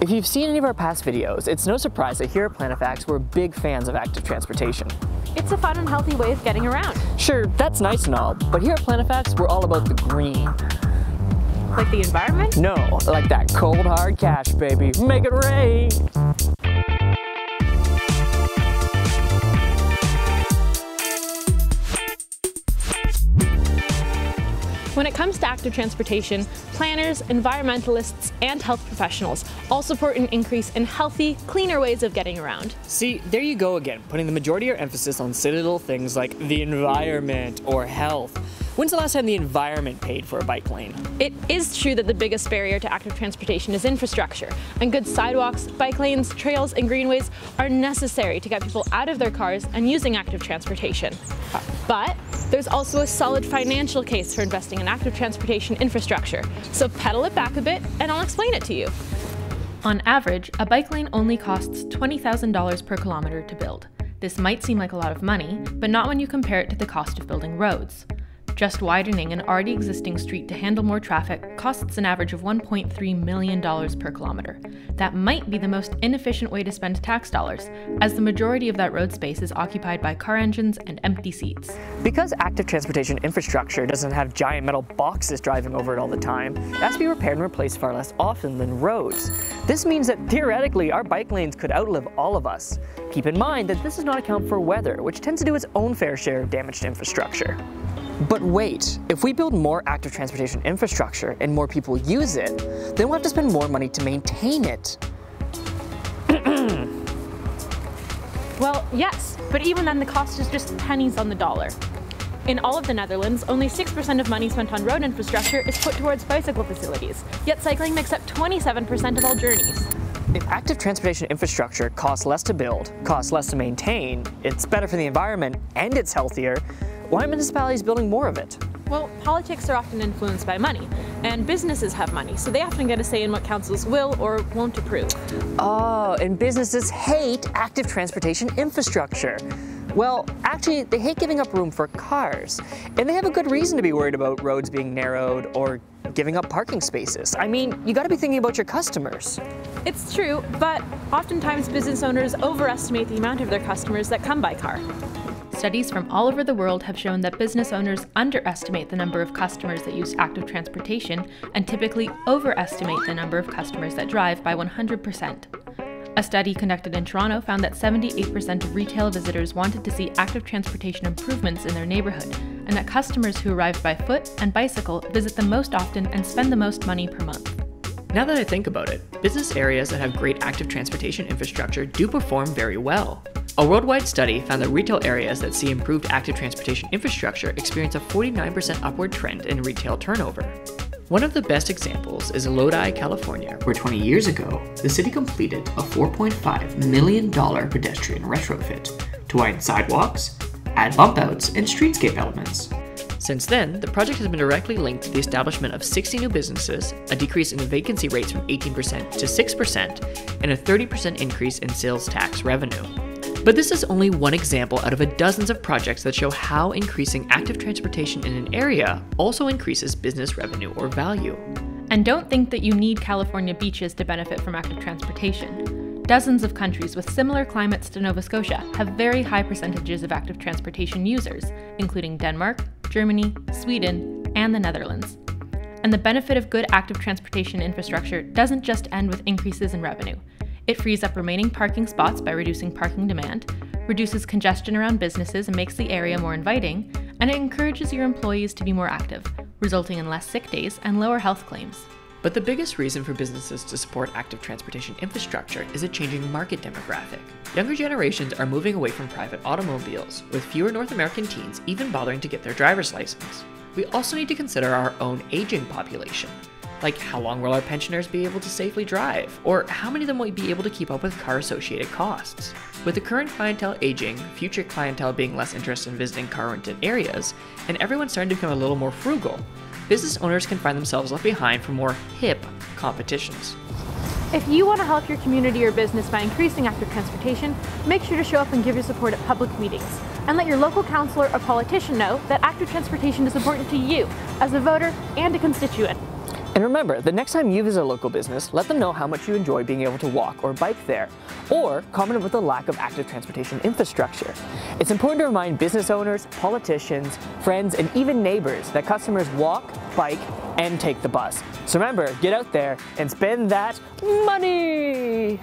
If you've seen any of our past videos, it's no surprise that here at PLANifax we're big fans of active transportation. It's a fun and healthy way of getting around. Sure, that's nice and all, but here at PLANifax we're all about the green. Like the environment? No, like that cold hard cash, baby. Make it rain! When it comes to active transportation, planners, environmentalists, and health professionals all support an increase in healthy, cleaner ways of getting around. See, there you go again, putting the majority of your emphasis on little things like the environment or health. When's the last time the environment paid for a bike lane? It is true that the biggest barrier to active transportation is infrastructure, and good sidewalks, bike lanes, trails, and greenways are necessary to get people out of their cars and using active transportation. Ah. But there's also a solid financial case for investing in active transportation infrastructure, so pedal it back a bit and I'll explain it to you. On average, a bike lane only costs $20,000 per kilometer to build. This might seem like a lot of money, but not when you compare it to the cost of building roads. Just widening an already existing street to handle more traffic costs an average of $1.3 million per kilometer. That might be the most inefficient way to spend tax dollars, as the majority of that road space is occupied by car engines and empty seats. Because active transportation infrastructure doesn't have giant metal boxes driving over it all the time, it has to be repaired and replaced far less often than roads. This means that theoretically our bike lanes could outlive all of us. Keep in mind that this does not account for weather, which tends to do its own fair share of damage to infrastructure. But wait, if we build more active transportation infrastructure and more people use it, then we'll have to spend more money to maintain it. well, yes, but even then the cost is just pennies on the dollar. In all of the Netherlands, only 6% of money spent on road infrastructure is put towards bicycle facilities, yet cycling makes up 27% of all journeys. If active transportation infrastructure costs less to build, costs less to maintain, it's better for the environment, and it's healthier, why are municipalities building more of it? Well, politics are often influenced by money, and businesses have money, so they often get a say in what councils will or won't approve. Oh, and businesses hate active transportation infrastructure. Well, actually, they hate giving up room for cars, and they have a good reason to be worried about roads being narrowed or giving up parking spaces. I mean, you gotta be thinking about your customers. It's true, but oftentimes business owners overestimate the amount of their customers that come by car. Studies from all over the world have shown that business owners underestimate the number of customers that use active transportation and typically overestimate the number of customers that drive by 100%. A study conducted in Toronto found that 78% of retail visitors wanted to see active transportation improvements in their neighborhood, and that customers who arrive by foot and bicycle visit the most often and spend the most money per month. Now that I think about it, business areas that have great active transportation infrastructure do perform very well. A worldwide study found that retail areas that see improved active transportation infrastructure experience a 49% upward trend in retail turnover. One of the best examples is Lodi, California, where 20 years ago, the city completed a $4.5 million pedestrian retrofit to widen sidewalks, add bump outs, and streetscape elements. Since then, the project has been directly linked to the establishment of 60 new businesses, a decrease in vacancy rates from 18% to 6%, and a 30% increase in sales tax revenue. But this is only one example out of a dozens of projects that show how increasing active transportation in an area also increases business revenue or value. And don't think that you need California beaches to benefit from active transportation. Dozens of countries with similar climates to Nova Scotia have very high percentages of active transportation users, including Denmark, Germany, Sweden, and the Netherlands. And the benefit of good active transportation infrastructure doesn't just end with increases in revenue. It frees up remaining parking spots by reducing parking demand, reduces congestion around businesses and makes the area more inviting, and it encourages your employees to be more active, resulting in less sick days and lower health claims. But the biggest reason for businesses to support active transportation infrastructure is a changing market demographic. Younger generations are moving away from private automobiles, with fewer North American teens even bothering to get their driver's license. We also need to consider our own aging population. Like, how long will our pensioners be able to safely drive? Or how many of them will be able to keep up with car associated costs? With the current clientele aging, future clientele being less interested in visiting car rented areas, and everyone starting to become a little more frugal, business owners can find themselves left behind for more hip competitions. If you want to help your community or business by increasing active transportation, make sure to show up and give your support at public meetings. And let your local councillor or politician know that active transportation is important to you as a voter and a constituent. And remember, the next time you visit a local business, let them know how much you enjoy being able to walk or bike there, or comment about the lack of active transportation infrastructure. It's important to remind business owners, politicians, friends, and even neighbors that customers walk, bike, and take the bus. So remember, get out there and spend that money!